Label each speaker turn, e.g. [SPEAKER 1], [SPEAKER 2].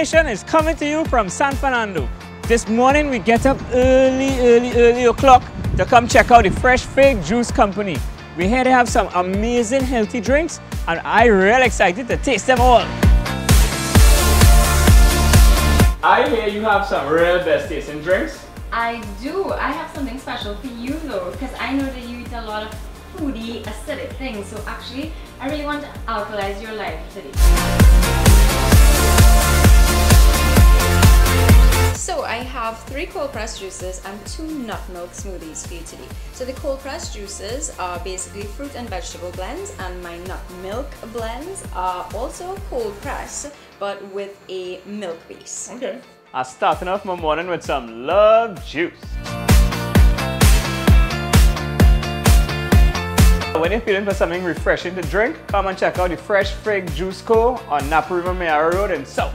[SPEAKER 1] Nation is coming to you from San Fernando. This morning we get up early, early, early o'clock to come check out the Fresh Fig Juice Company. We're here to have some amazing healthy drinks and I'm really excited to taste them all. I hear you have some real best tasting drinks.
[SPEAKER 2] I do. I have something special for you though because I know that you eat a lot of foodie, acidic things. So actually, I really want to alkalize your life today. Have three cold pressed juices and two nut milk smoothies for you today. So the cold pressed juices are basically fruit and vegetable blends and my nut milk blends are also cold pressed but with a milk base.
[SPEAKER 1] Okay. I'm starting off my morning with some love juice. When you're feeling for something refreshing to drink, come and check out the Fresh Fig Juice Co. on Naparima Mayaro Road in South.